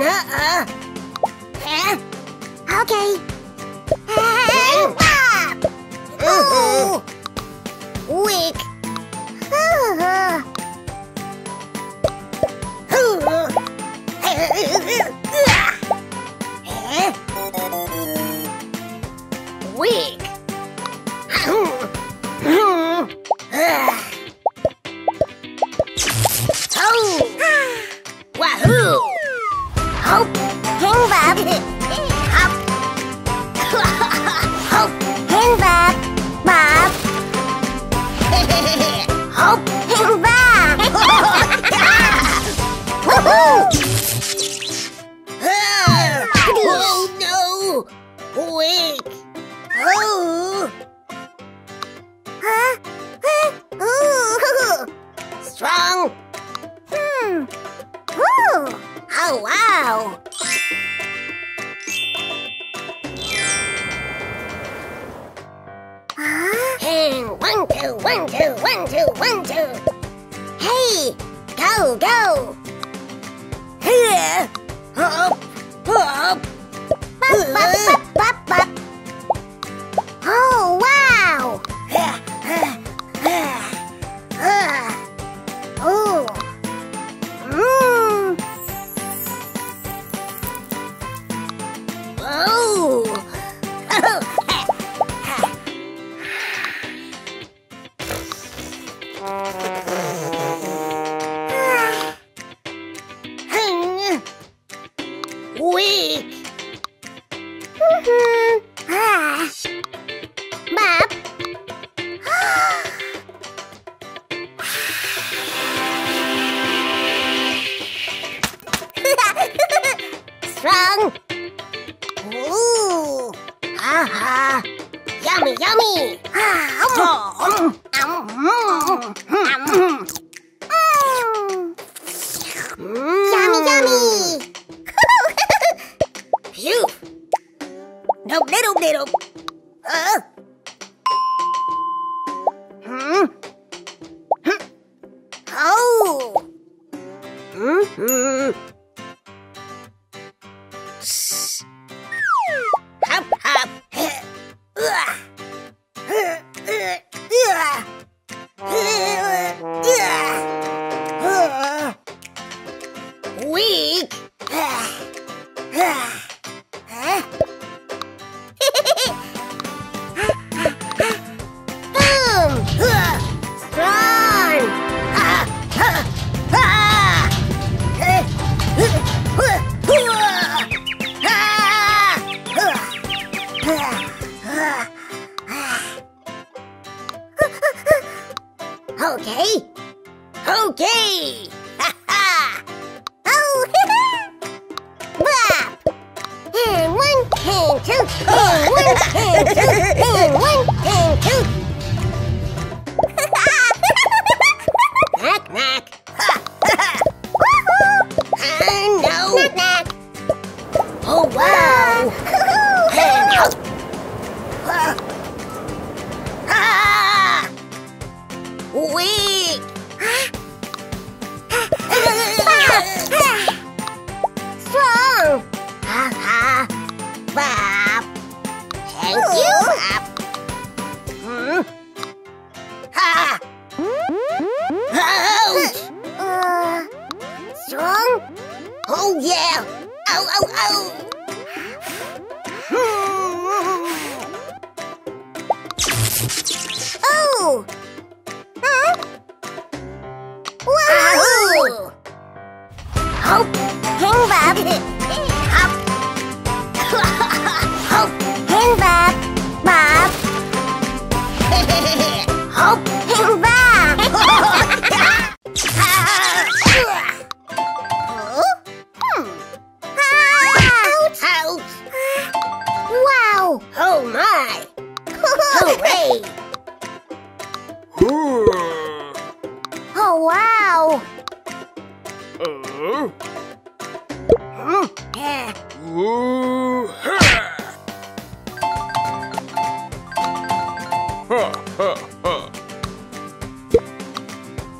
Uh-uh. Okay. And! Oh! little, little. Uh. Oh ho, my! Oh, Hooray! oh, wow! Uh-huh.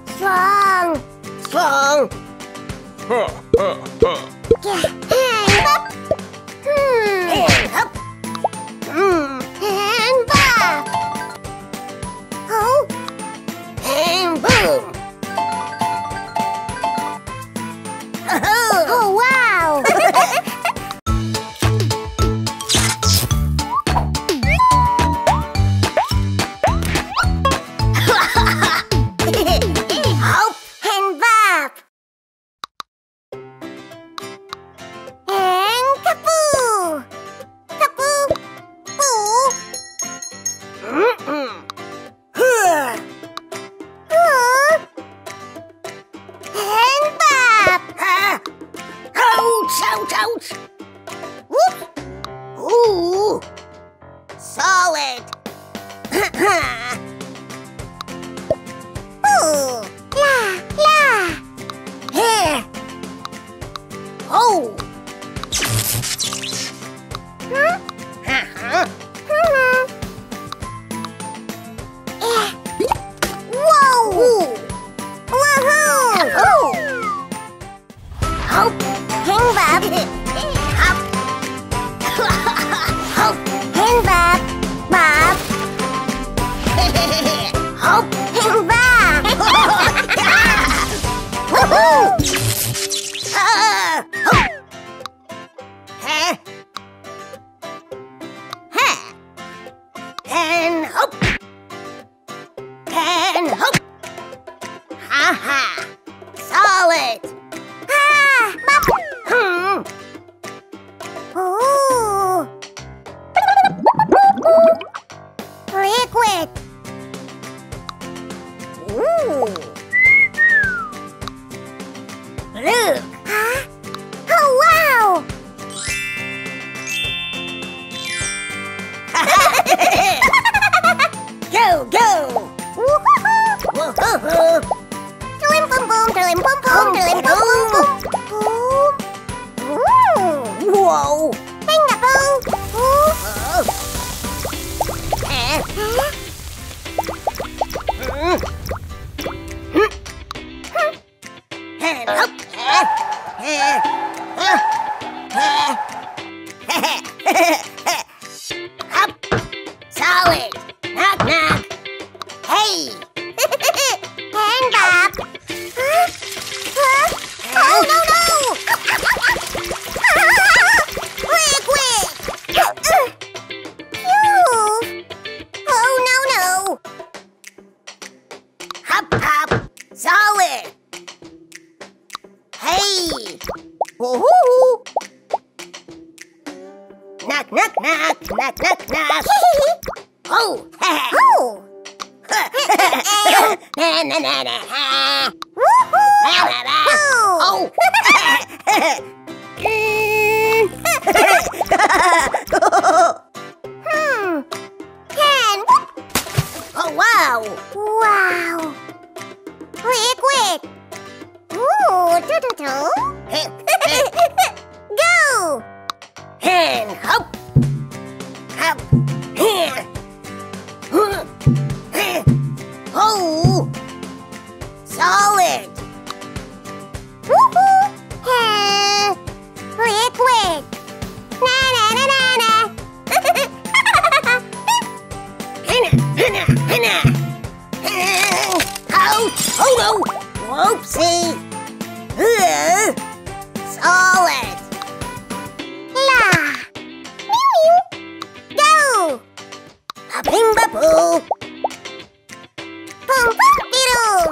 Strong! Strong! Ha, ha, ha. Yeah. liquid. Ooh.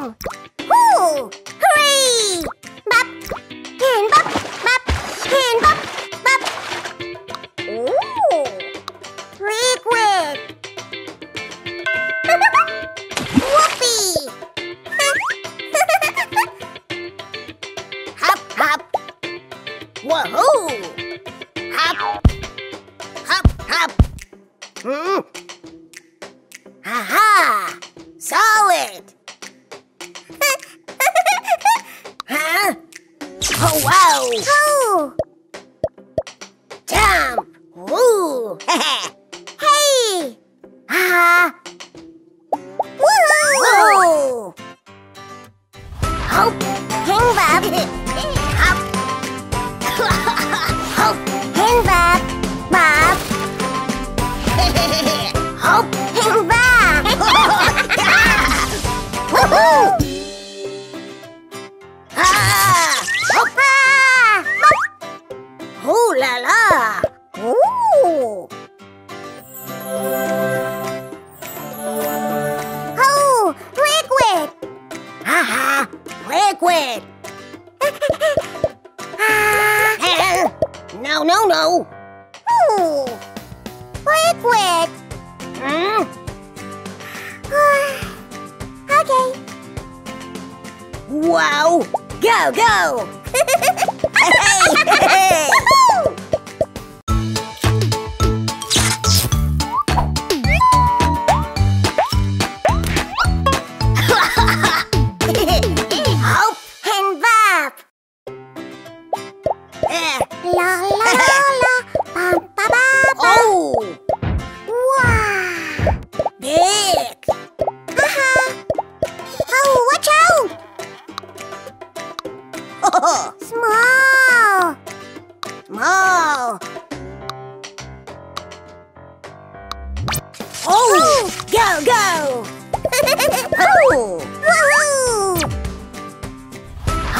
Woo!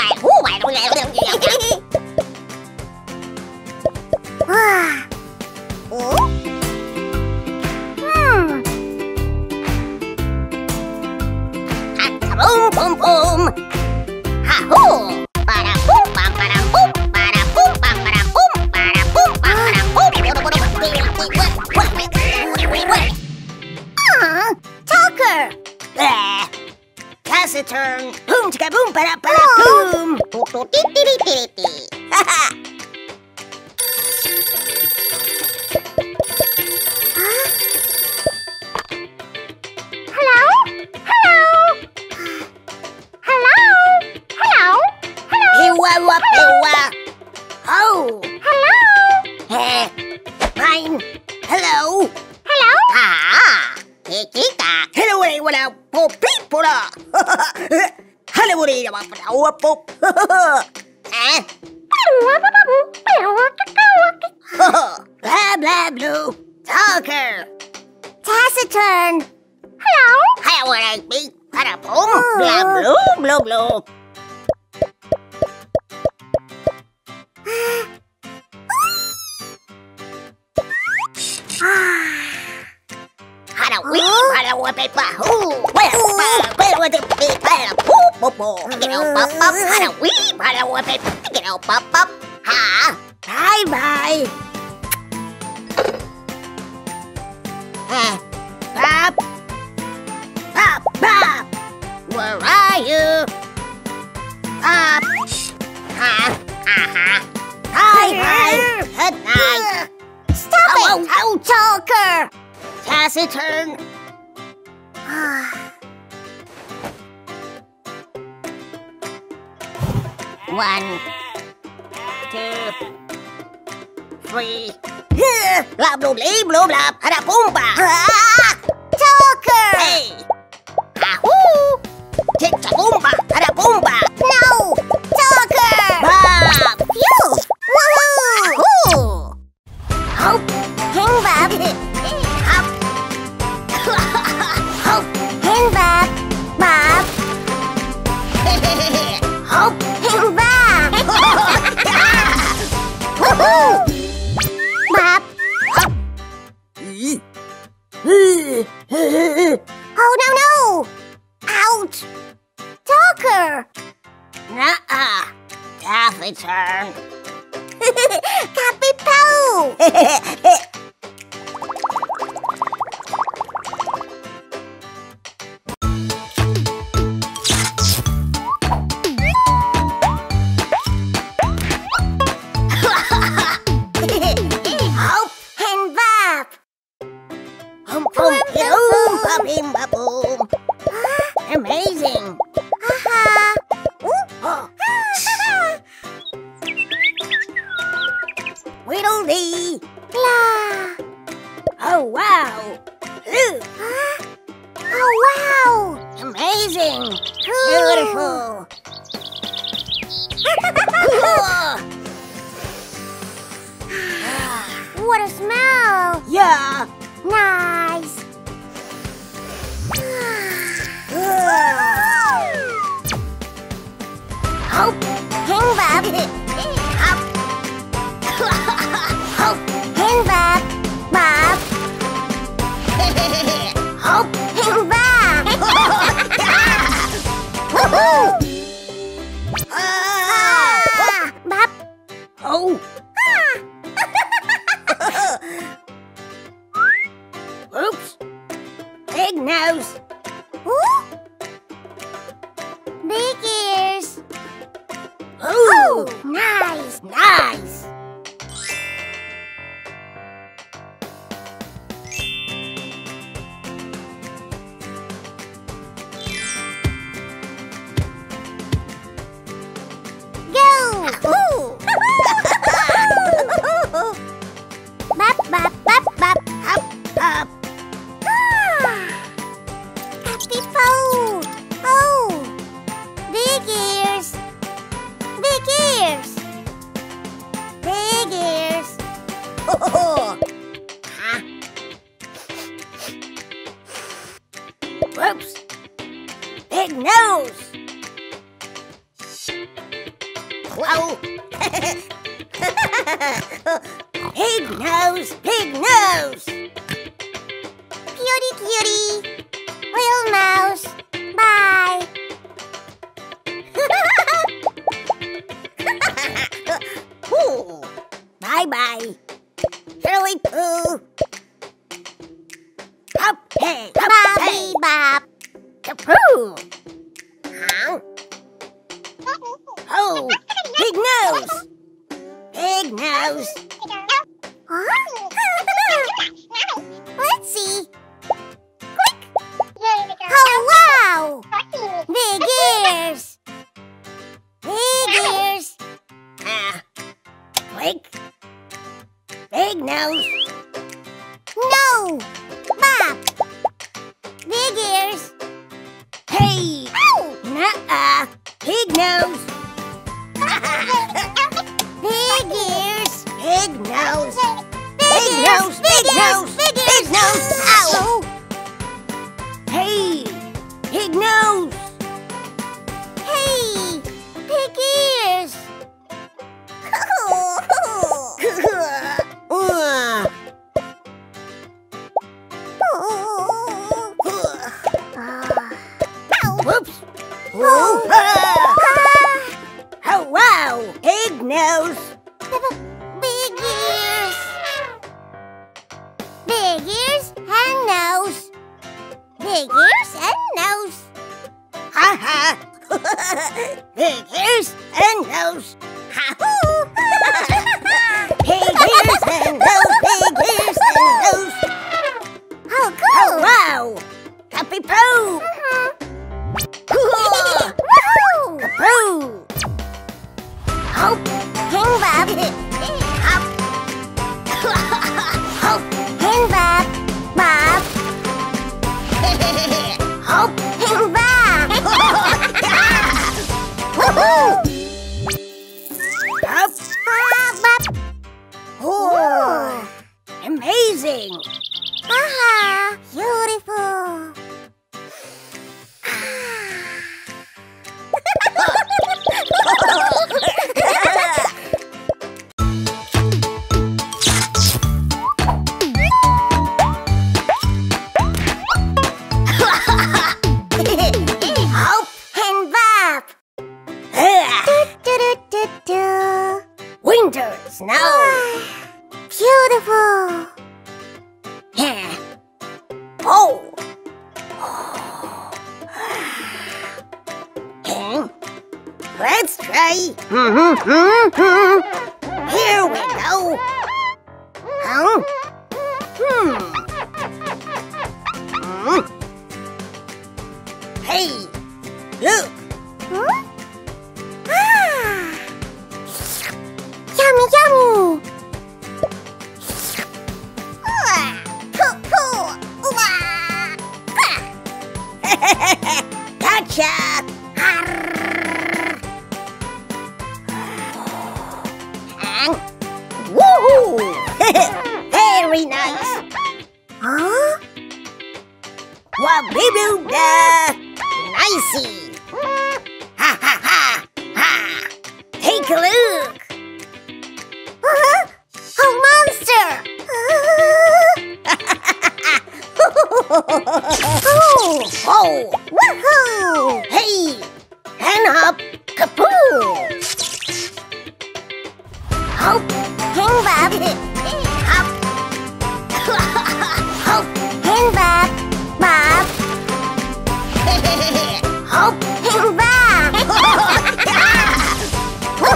phải thú vậy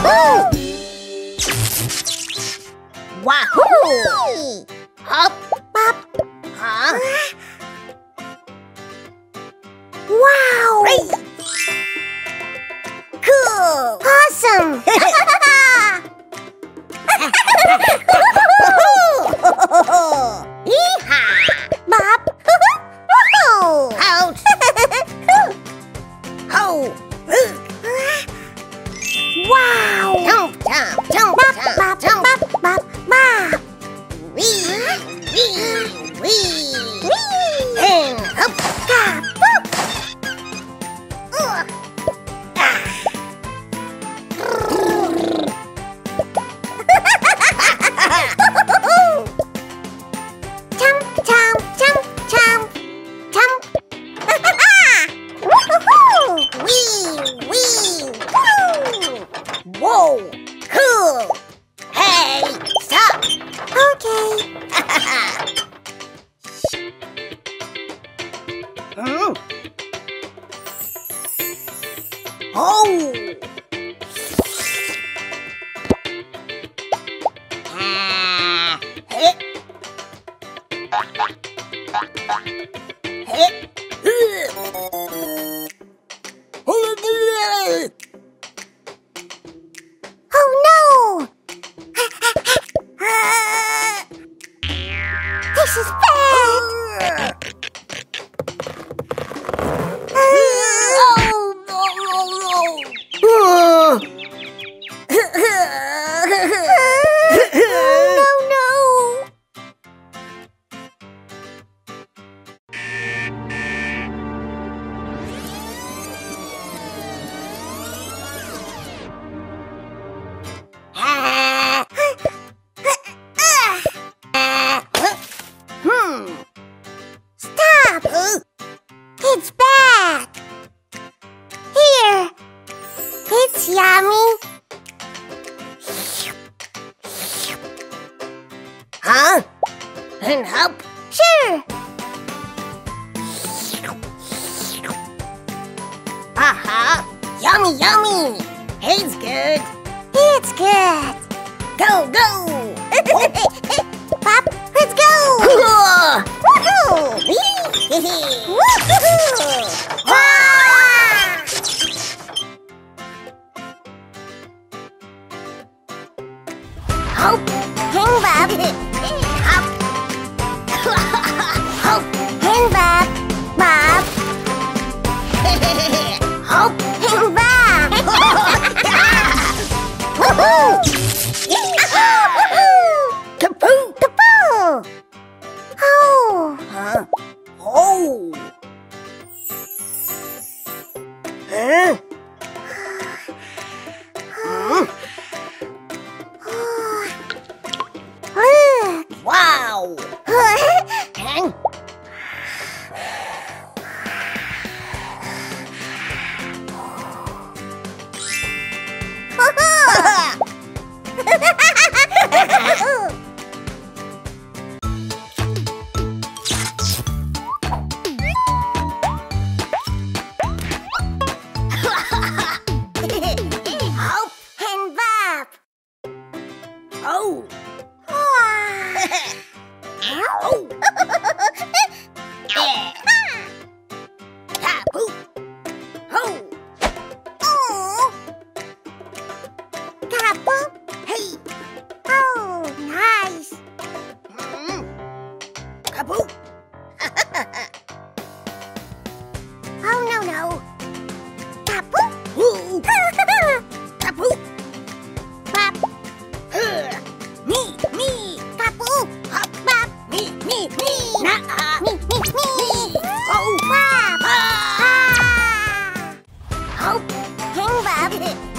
Wahoo! Wahoo! Hop, pop, huh? Wow! Great. Cool! Awesome! Wow! Jump, jump, jump, jump, bop, bop, bop. Wee, wee, wee. Wee. And up, up. Yummy. Huh? And help? Sure. Aha! Uh -huh. Yummy, yummy! It's good! It's good! Go, go! Pop, let's go! Woohoo! Woohoo! 危ない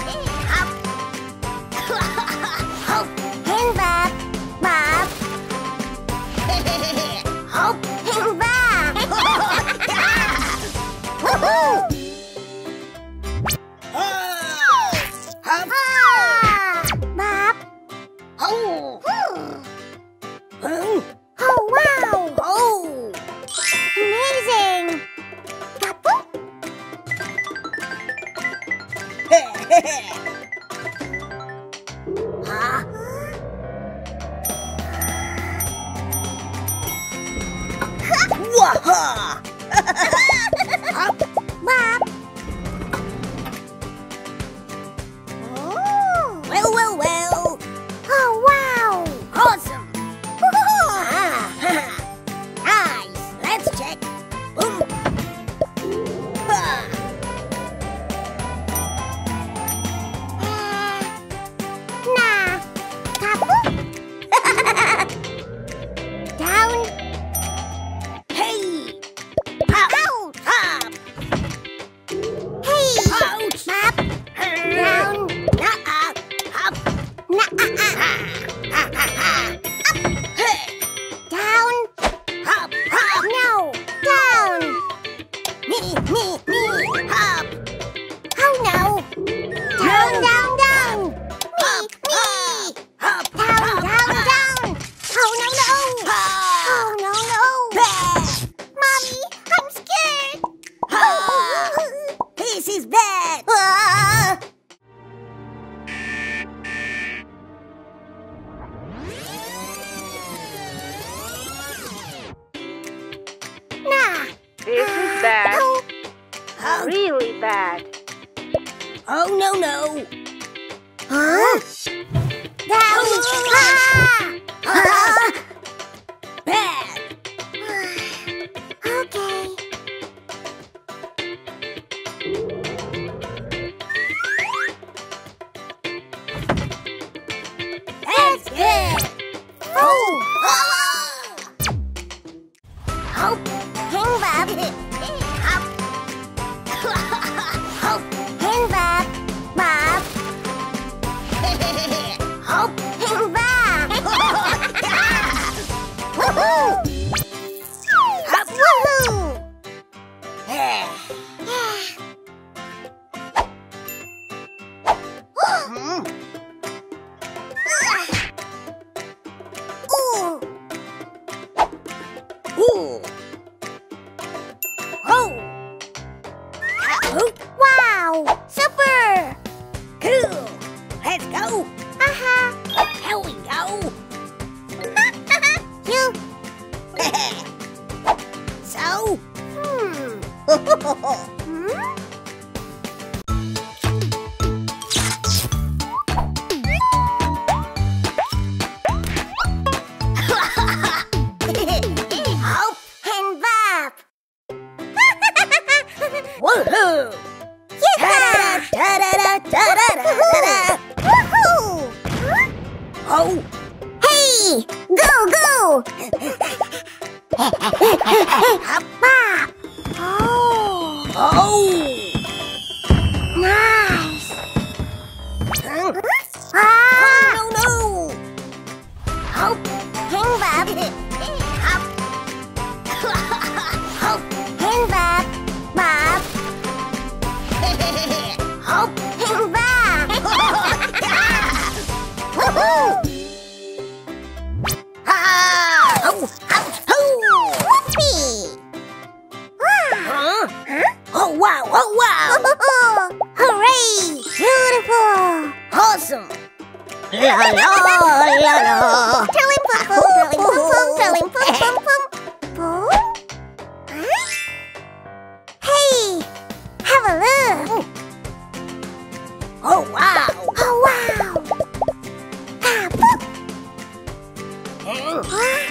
Huh?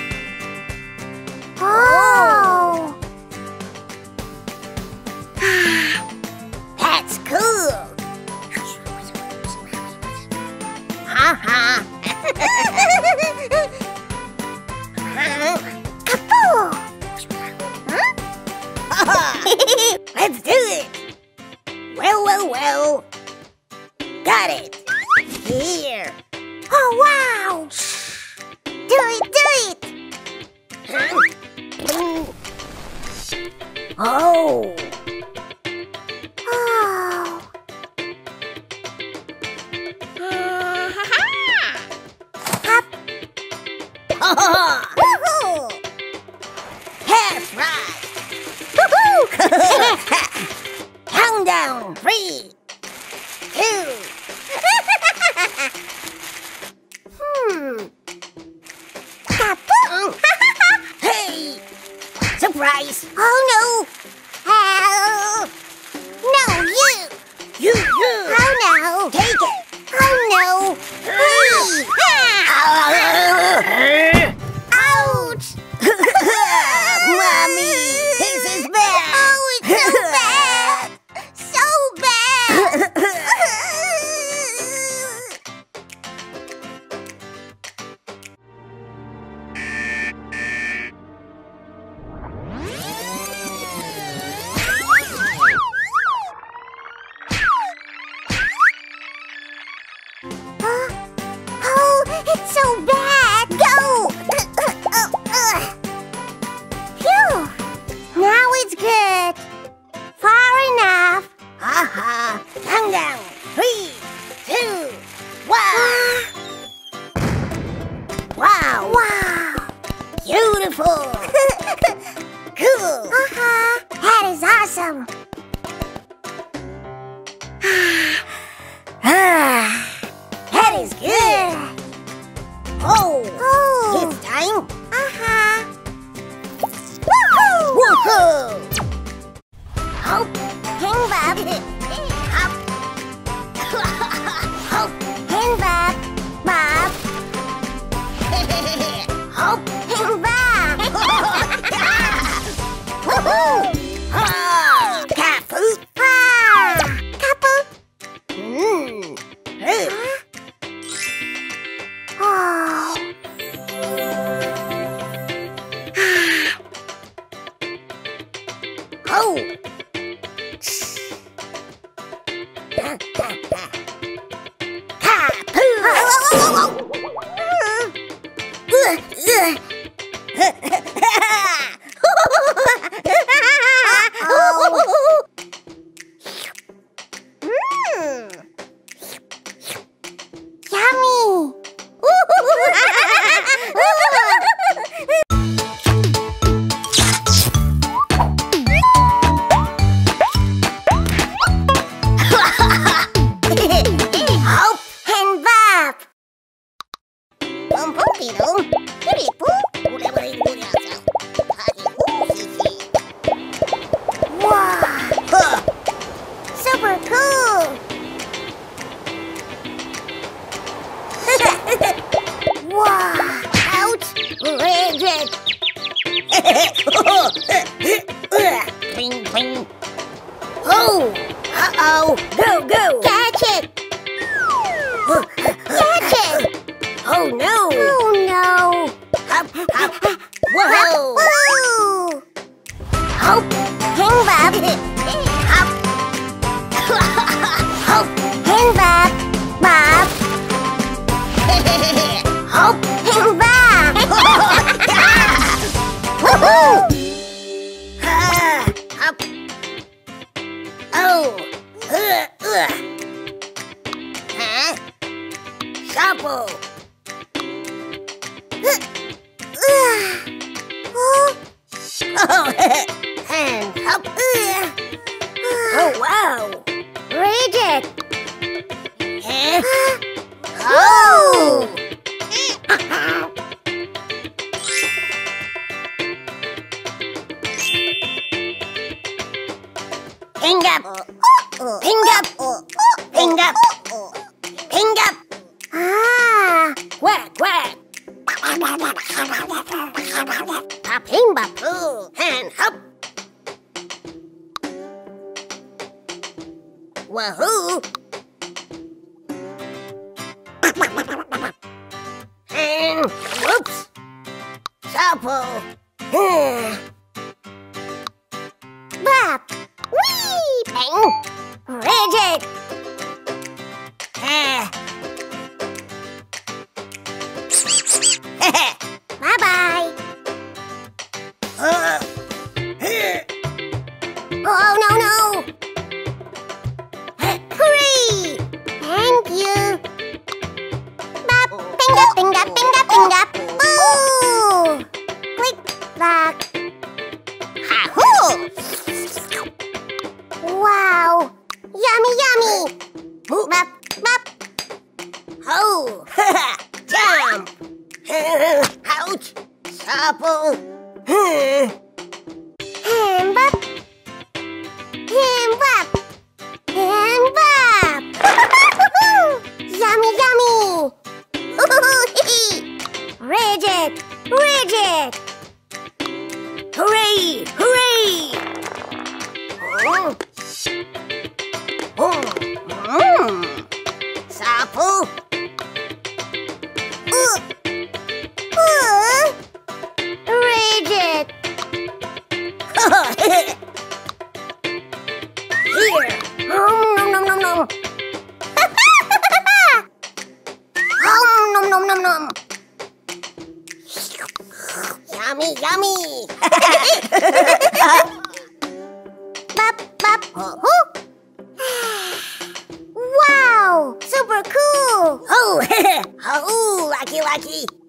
Lucky, lucky!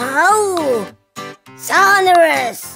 Oh. Sonorous.